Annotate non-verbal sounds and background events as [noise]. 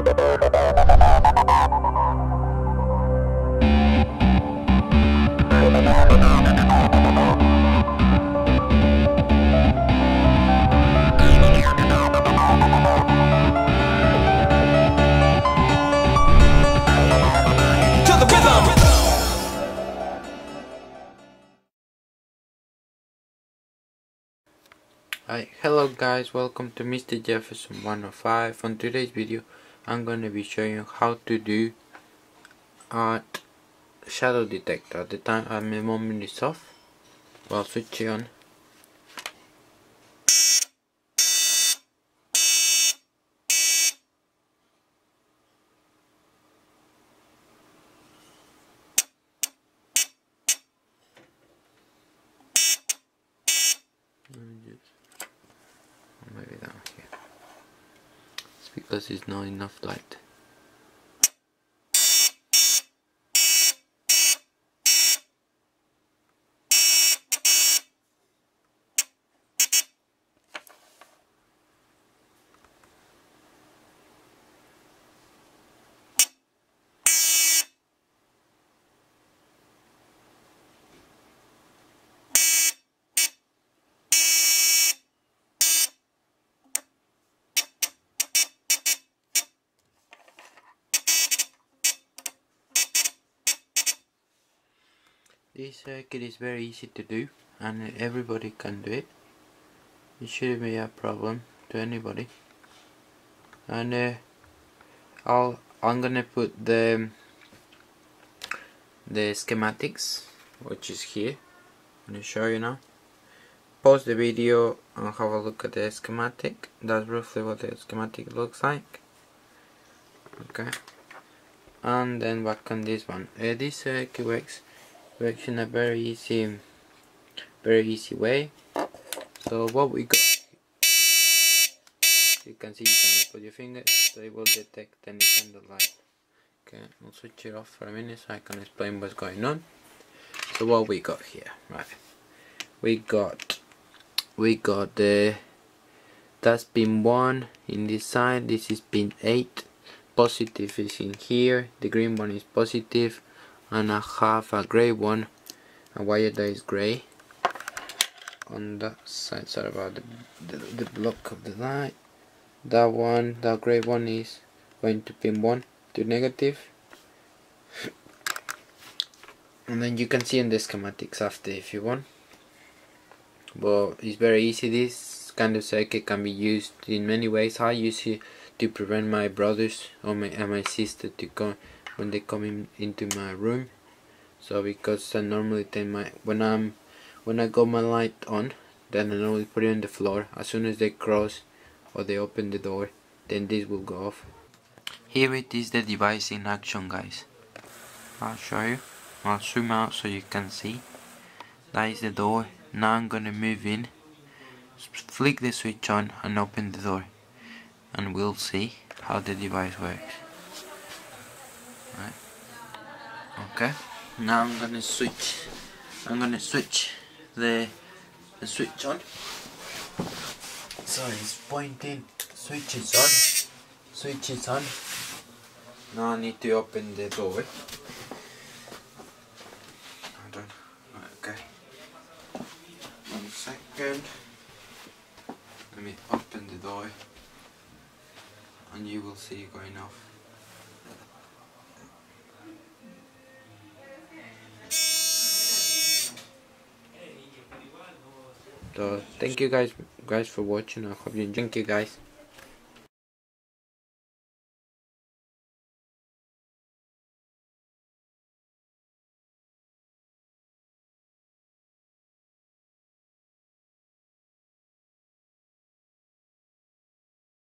Hi, hello guys, welcome to Mr. Jefferson 105. On today's video, I'm going to be showing you how to do art shadow detector. The time I'm a moment is off, well switch it on. Let me just- or Maybe down here. It's because it's not enough light. This circuit is very easy to do and everybody can do it. It shouldn't be a problem to anybody. And uh, I'll I'm gonna put the the schematics which is here. I'm gonna show you now. Pause the video and have a look at the schematic. That's roughly what the schematic looks like. Okay. And then back on this one. Uh, this circuit works works in a very easy very easy way. So what we got you can see you can put your finger so it will detect any kind of light. Okay I'll switch it off for a minute so I can explain what's going on. So what we got here right? We got we got the that's pin 1 in this side this is pin 8 positive is in here the green one is positive and I have a grey one. A wire that is grey on that side sorry about the, the, the block of the light. That one that grey one is going to pin 1 to negative. [coughs] And then you can see in the schematics after if you want. But it's very easy. This kind of circuit can be used in many ways. I use it to prevent my brothers or my, and my sister to come when they come in, into my room. So because I normally take my when I'm when I got my light on then I normally put it on the floor. As soon as they cross or they open the door then this will go off. Here it is the device in action guys. I'll show you. I'll zoom out so you can see. That is the door. Now I'm gonna move in. Flick the switch on and open the door. And we'll see how the device works right. Okay. Now I'm gonna switch. I'm gonna switch the, the switch on. So it's pointing switch is on. Switch is on. Now I need to open the door. Hold on. Okay. One second. Let me open the door and you will see going off So thank you guys guys for watching. I hope you enjoy. Thank you guys.